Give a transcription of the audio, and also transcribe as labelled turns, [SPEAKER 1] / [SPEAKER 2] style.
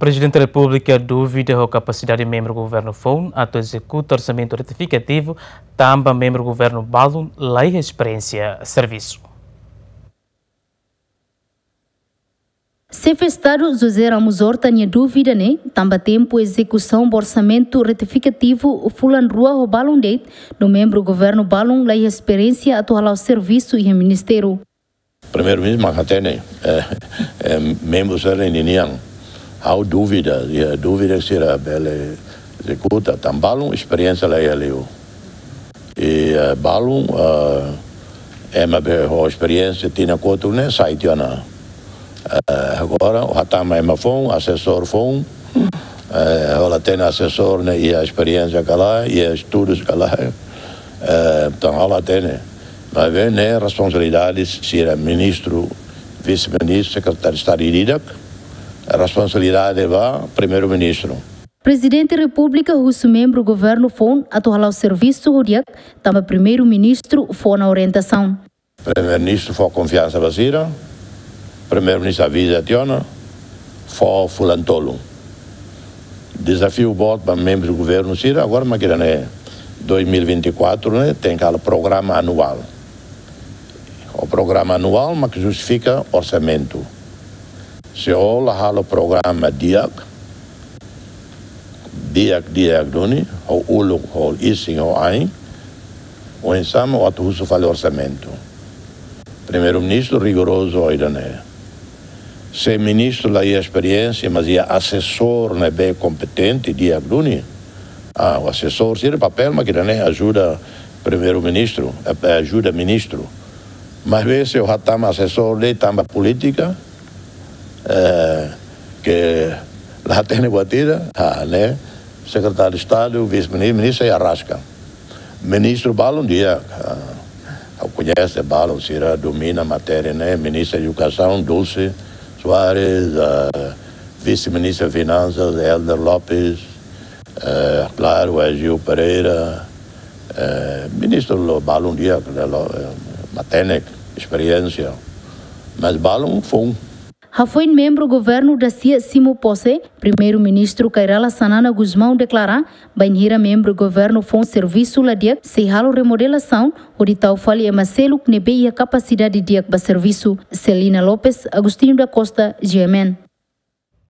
[SPEAKER 1] Presidente da República duvida a capacidade de membro do governo FON a executar orçamento retificativo, também membro do governo Balum, lei experiência serviço.
[SPEAKER 2] Se festado José Ramos Horta tinha dúvida, né? Também tempo execução do orçamento retificativo Fulan Rua o Balum Date, do membro do governo Balum, lei experiência atual ao serviço e ministério.
[SPEAKER 3] Primeiro-ministro Macatene, é, é, membro da Há dúvida, e a dúvida se era bela executa, tam balum experiência lá ali. E uh, é uma boa experiência, tinha quanto né, sai tiana. Uh, agora, o hatama é uma fom, assessor fom, ela tem assessor né, e a experiência que lá, e os estudos que lá. Então, ela tem, né? Mas vem, né, responsabilidades, se era ministro, vice-ministro, secretário de Estado e a responsabilidade vai primeiro-ministro.
[SPEAKER 2] Presidente da República, russo membro do governo FON, atual ao serviço Rodiak, também primeiro-ministro foi na orientação.
[SPEAKER 3] Primeiro-ministro foi confiança vazira, primeiro-ministro avisa a Tiona, foi fulantolo. Desafio bot para membros do governo Sira, agora mas né 2024 né, tem aquele programa anual. O programa anual, mas que justifica orçamento se Seoul halo programa diak diak diak duni o ulung o ising o ai o ensamo o atuso fale orçamento primeiro-ministro rigoroso ainda dané se ministro lá ia experiência mas ia assessor né bem competente diak duni ah o assessor sirve papel mas que dané ajuda primeiro-ministro eh, ajuda ministro. Mas vê se já hatama assessor lei tamba política é, que lá tem batida, ah, né? secretário de Estado, vice-ministro, ministro e Arrasca. Ministro Balon dia, ah, conhece Balon, se domina a matéria, né? Ministro da Educação, Dulce Soares, ah, vice-ministro de Finanças, Helder Lopes, eh, claro, Egil Pereira, eh, ministro Balon dia, Matenec, experiência. Mas Balon foi um
[SPEAKER 2] foi membro do governo da CIA Simo Posse, primeiro-ministro Kairala Sanana Guzmão declara, banheira membro do governo foi um serviço lá dia, se halo remodelação, o de tal fali é Marcelo que nebe a capacidade de serviço. Celina Lopes, Agostinho da Costa, GMN.